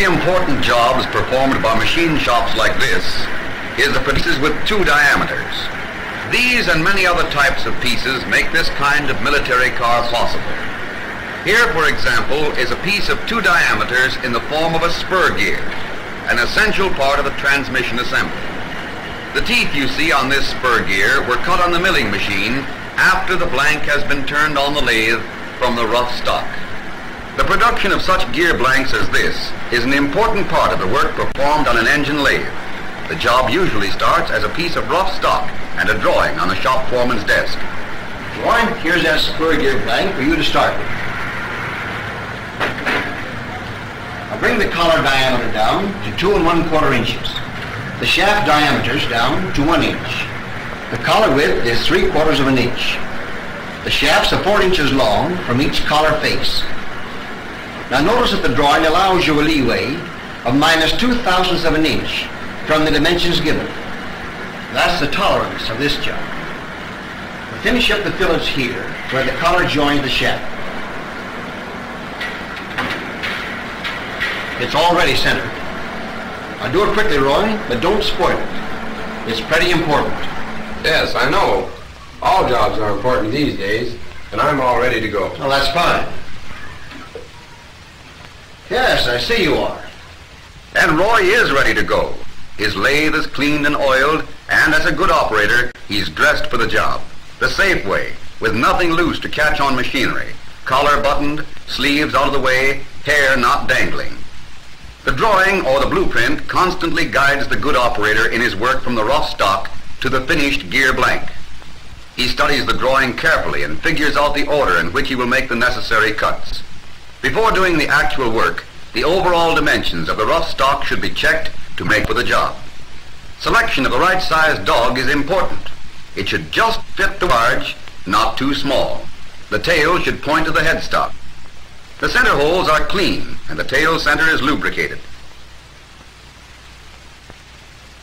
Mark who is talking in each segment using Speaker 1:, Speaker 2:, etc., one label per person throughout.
Speaker 1: truly important jobs performed by machine shops like this is the pieces with two diameters. These and many other types of pieces make this kind of military car possible. Here, for example, is a piece of two diameters in the form of a spur gear, an essential part of the transmission assembly. The teeth you see on this spur gear were cut on the milling machine after the blank has been turned on the lathe from the rough stock. The production of such gear blanks as this is an important part of the work performed on an engine lathe. The job usually starts as a piece of rough stock and a drawing on the shop foreman's desk.
Speaker 2: Warren, here's that spur gear blank for you to start with. Now bring the collar diameter down to two and one quarter inches. The shaft diameters down to one inch. The collar width is three quarters of an inch. The shafts are four inches long from each collar face. Now notice that the drawing allows you a leeway of minus two thousandths of an inch from the dimensions given. That's the tolerance of this job. We finish up the fillets here where the collar joins the shaft. It's already centered. Now do it quickly, Roy, but don't spoil it. It's pretty important.
Speaker 3: Yes, I know. All jobs are important these days, and I'm all ready to go.
Speaker 2: Well, that's fine. Yes, I see you are.
Speaker 1: And Roy is ready to go. His lathe is cleaned and oiled, and as a good operator, he's dressed for the job. The safe way, with nothing loose to catch on machinery. Collar buttoned, sleeves out of the way, hair not dangling. The drawing or the blueprint constantly guides the good operator in his work from the rough stock to the finished gear blank. He studies the drawing carefully and figures out the order in which he will make the necessary cuts. Before doing the actual work, the overall dimensions of the rough stock should be checked to make for the job. Selection of the right sized dog is important. It should just fit the large, not too small. The tail should point to the headstock. The center holes are clean and the tail center is lubricated.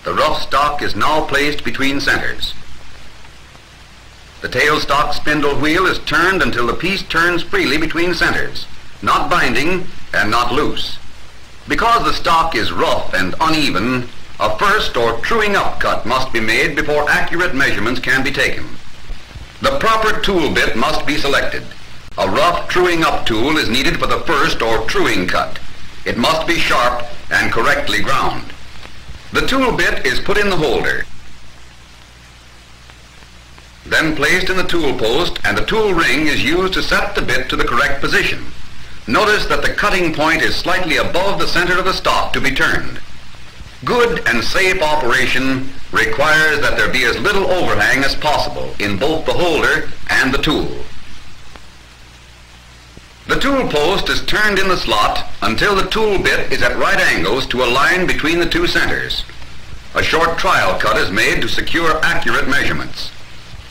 Speaker 1: The rough stock is now placed between centers. The tailstock spindle wheel is turned until the piece turns freely between centers, not binding and not loose. Because the stock is rough and uneven, a first or truing up cut must be made before accurate measurements can be taken. The proper tool bit must be selected. A rough truing up tool is needed for the first or truing cut. It must be sharp and correctly ground. The tool bit is put in the holder, then placed in the tool post and the tool ring is used to set the bit to the correct position. Notice that the cutting point is slightly above the center of the stock to be turned. Good and safe operation requires that there be as little overhang as possible in both the holder and the tool. The tool post is turned in the slot until the tool bit is at right angles to a line between the two centers. A short trial cut is made to secure accurate measurements.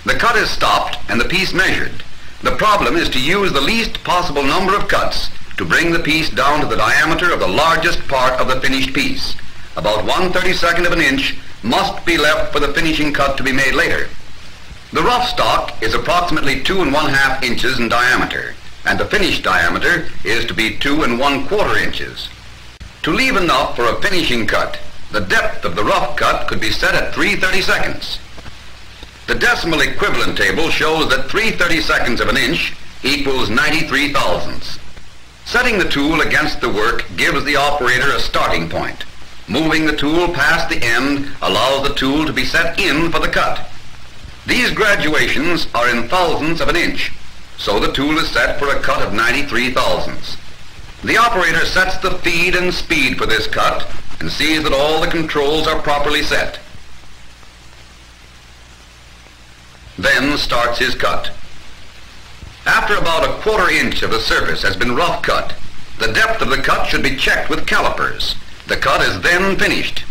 Speaker 1: The cut is stopped and the piece measured. The problem is to use the least possible number of cuts to bring the piece down to the diameter of the largest part of the finished piece. About one thirty-second of an inch must be left for the finishing cut to be made later. The rough stock is approximately two and one half inches in diameter, and the finished diameter is to be two and one quarter inches. To leave enough for a finishing cut, the depth of the rough cut could be set at 3 seconds. The decimal equivalent table shows that 3 32nds of an inch equals 93 thousandths. Setting the tool against the work gives the operator a starting point. Moving the tool past the end allows the tool to be set in for the cut. These graduations are in thousandths of an inch, so the tool is set for a cut of 93 thousandths. The operator sets the feed and speed for this cut and sees that all the controls are properly set. Then starts his cut. After about a quarter inch of the surface has been rough cut, the depth of the cut should be checked with calipers. The cut is then finished.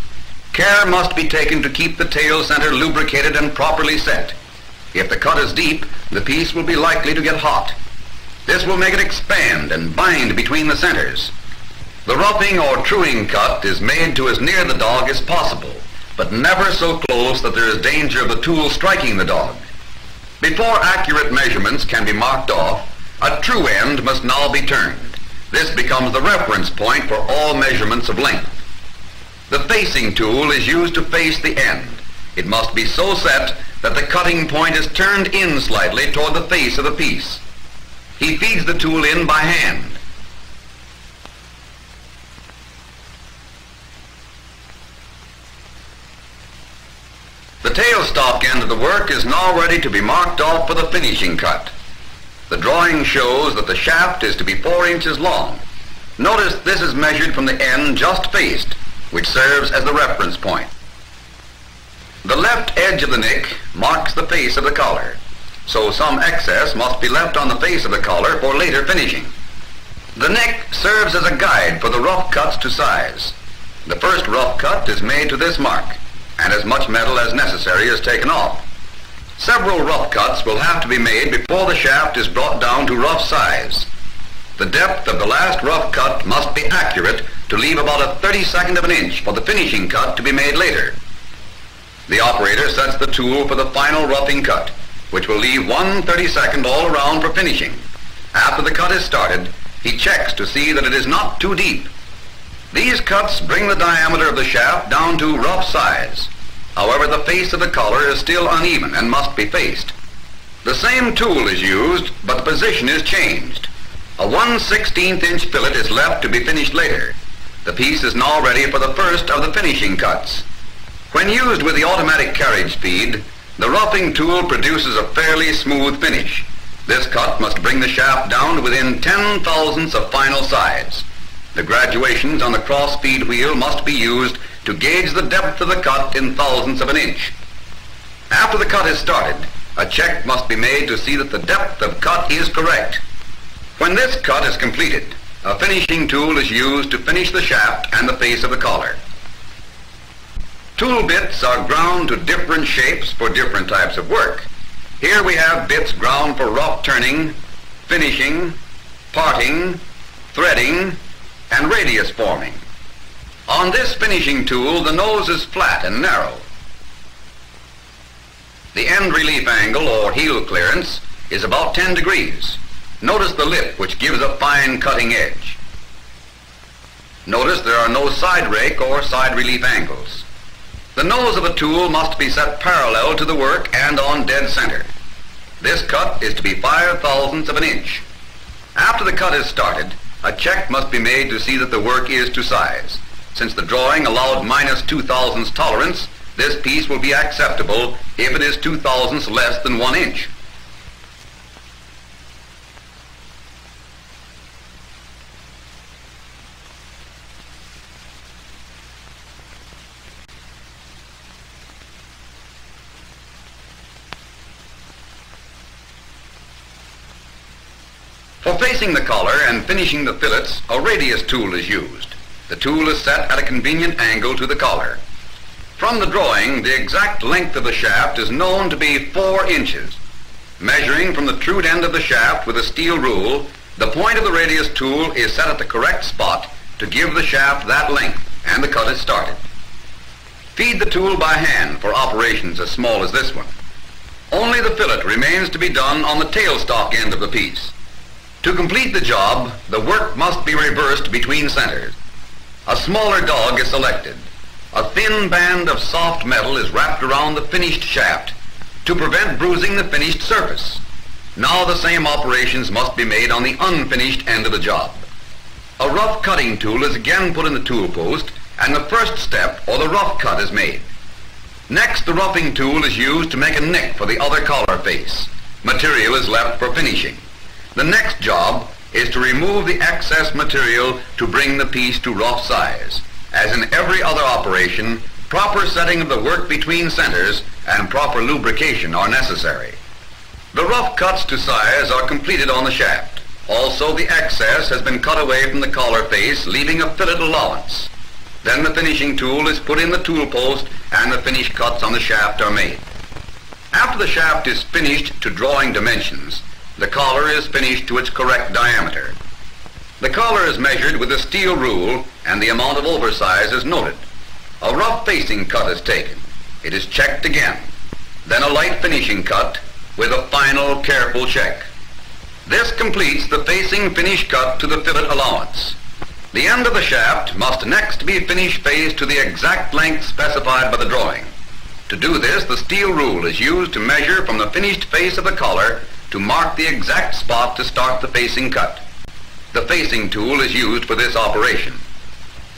Speaker 1: Care must be taken to keep the tail center lubricated and properly set. If the cut is deep, the piece will be likely to get hot. This will make it expand and bind between the centers. The roughing or truing cut is made to as near the dog as possible, but never so close that there is danger of the tool striking the dog. Before accurate measurements can be marked off, a true end must now be turned. This becomes the reference point for all measurements of length. The facing tool is used to face the end. It must be so set that the cutting point is turned in slightly toward the face of the piece. He feeds the tool in by hand. The tailstock end of the work is now ready to be marked off for the finishing cut. The drawing shows that the shaft is to be 4 inches long. Notice this is measured from the end just faced, which serves as the reference point. The left edge of the nick marks the face of the collar, so some excess must be left on the face of the collar for later finishing. The nick serves as a guide for the rough cuts to size. The first rough cut is made to this mark, and as much metal as necessary is taken off. Several rough cuts will have to be made before the shaft is brought down to rough size. The depth of the last rough cut must be accurate to leave about a 32nd of an inch for the finishing cut to be made later. The operator sets the tool for the final roughing cut, which will leave one 32nd all around for finishing. After the cut is started, he checks to see that it is not too deep. These cuts bring the diameter of the shaft down to rough size. However, the face of the collar is still uneven and must be faced. The same tool is used, but the position is changed. A 1 16th inch fillet is left to be finished later. The piece is now ready for the first of the finishing cuts. When used with the automatic carriage speed, the roughing tool produces a fairly smooth finish. This cut must bring the shaft down to within 10 thousandths of final size. The graduations on the cross feed wheel must be used to gauge the depth of the cut in thousandths of an inch. After the cut is started, a check must be made to see that the depth of cut is correct. When this cut is completed, a finishing tool is used to finish the shaft and the face of the collar. Tool bits are ground to different shapes for different types of work. Here we have bits ground for rough turning, finishing, parting, threading, and radius forming. On this finishing tool, the nose is flat and narrow. The end relief angle, or heel clearance, is about 10 degrees. Notice the lip, which gives a fine cutting edge. Notice there are no side rake or side relief angles. The nose of a tool must be set parallel to the work and on dead center. This cut is to be 5 thousandths of an inch. After the cut is started, a check must be made to see that the work is to size. Since the drawing allowed minus two thousandths tolerance, this piece will be acceptable if it is two thousandths less than one inch. The collar and finishing the fillets, a radius tool is used. The tool is set at a convenient angle to the collar. From the drawing, the exact length of the shaft is known to be 4 inches. Measuring from the true end of the shaft with a steel rule, the point of the radius tool is set at the correct spot to give the shaft that length, and the cut is started. Feed the tool by hand for operations as small as this one. Only the fillet remains to be done on the tailstock end of the piece. To complete the job, the work must be reversed between centers. A smaller dog is selected. A thin band of soft metal is wrapped around the finished shaft to prevent bruising the finished surface. Now the same operations must be made on the unfinished end of the job. A rough cutting tool is again put in the tool post and the first step or the rough cut is made. Next, the roughing tool is used to make a nick for the other collar face. Material is left for finishing. The next job is to remove the excess material to bring the piece to rough size. As in every other operation, proper setting of the work between centers and proper lubrication are necessary. The rough cuts to size are completed on the shaft. Also, the excess has been cut away from the collar face, leaving a fillet allowance. Then the finishing tool is put in the tool post and the finished cuts on the shaft are made. After the shaft is finished to drawing dimensions, the collar is finished to its correct diameter. The collar is measured with a steel rule and the amount of oversize is noted. A rough facing cut is taken. It is checked again. Then a light finishing cut with a final careful check. This completes the facing finish cut to the fillet allowance. The end of the shaft must next be finish faced to the exact length specified by the drawing. To do this, the steel rule is used to measure from the finished face of the collar to mark the exact spot to start the facing cut. The facing tool is used for this operation.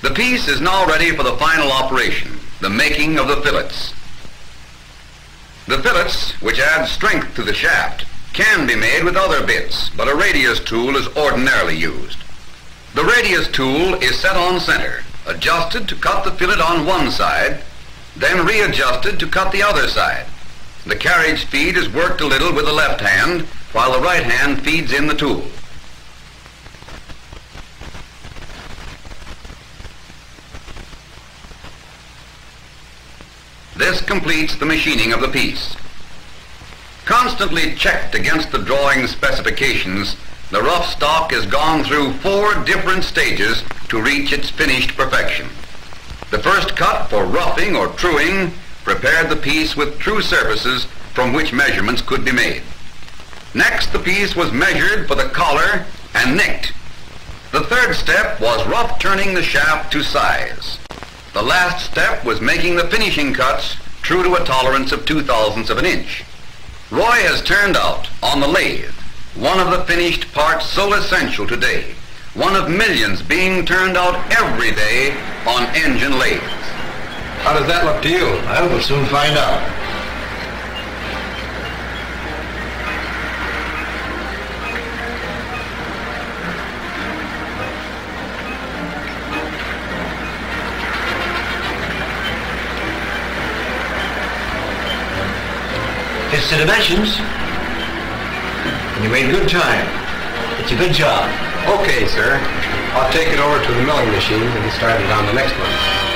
Speaker 1: The piece is now ready for the final operation, the making of the fillets. The fillets, which add strength to the shaft, can be made with other bits, but a radius tool is ordinarily used. The radius tool is set on center, adjusted to cut the fillet on one side, then readjusted to cut the other side. The carriage feed is worked a little with the left hand, while the right hand feeds in the tool. This completes the machining of the piece. Constantly checked against the drawing specifications, the rough stock is gone through four different stages to reach its finished perfection. The first cut for roughing or truing prepared the piece with true surfaces from which measurements could be made. Next, the piece was measured for the collar and nicked. The third step was rough turning the shaft to size. The last step was making the finishing cuts true to a tolerance of two thousandths of an inch. Roy has turned out, on the lathe, one of the finished parts so essential today, one of millions being turned out every day on engine lathes.
Speaker 3: How does that look to you?
Speaker 2: Well, we'll soon find out. Fits the dimensions. And you made good time. It's a good job.
Speaker 3: Okay, sir. I'll take it over to the milling machine and start it on the next one.